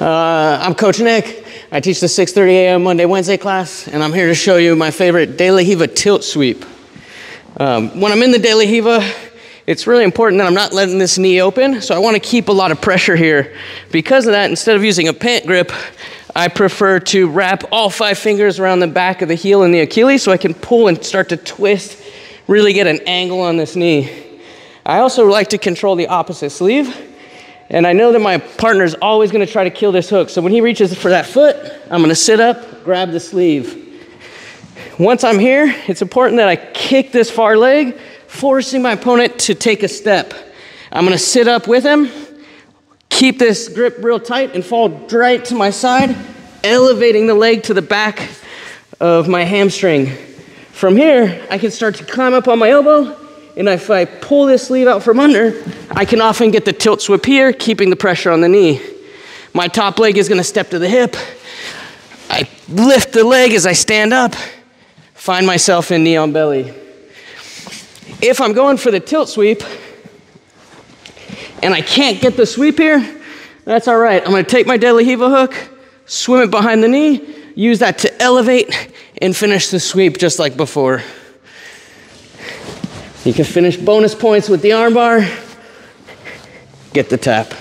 Uh, I'm Coach Nick. I teach the 6:30 a.m. Monday Wednesday class, and I'm here to show you my favorite De La Riva tilt sweep. Um, when I'm in the De La Riva, it's really important that I'm not letting this knee open, so I want to keep a lot of pressure here. Because of that, instead of using a pant grip, I prefer to wrap all five fingers around the back of the heel and the Achilles so I can pull and start to twist, really get an angle on this knee. I also like to control the opposite sleeve. And I know that my partner's always gonna try to kill this hook. So when he reaches for that foot, I'm gonna sit up, grab the sleeve. Once I'm here, it's important that I kick this far leg, forcing my opponent to take a step. I'm gonna sit up with him, keep this grip real tight, and fall right to my side, elevating the leg to the back of my hamstring. From here, I can start to climb up on my elbow and if I pull this sleeve out from under, I can often get the tilt sweep here, keeping the pressure on the knee. My top leg is gonna step to the hip. I lift the leg as I stand up, find myself in knee on belly. If I'm going for the tilt sweep and I can't get the sweep here, that's all right. I'm gonna take my De La Riva hook, swim it behind the knee, use that to elevate and finish the sweep just like before. You can finish bonus points with the armbar. Get the tap.